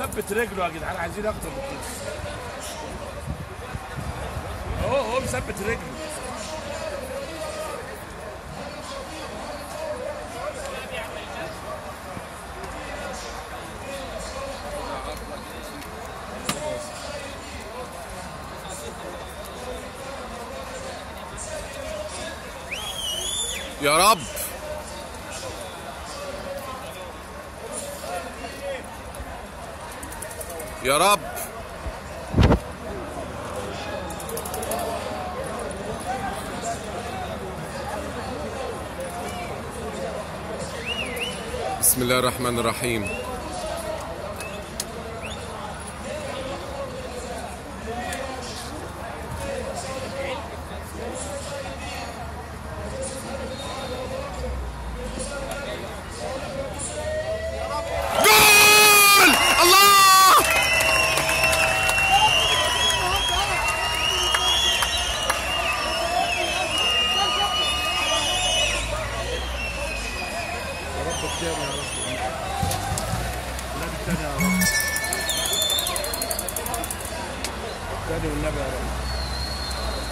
مثبت رجله يا جدعان عايزين أكتر من كده. أهو هو مثبت رجله. يا رب. يا رب. بسم الله الرحمن الرحيم. والنبي يا رب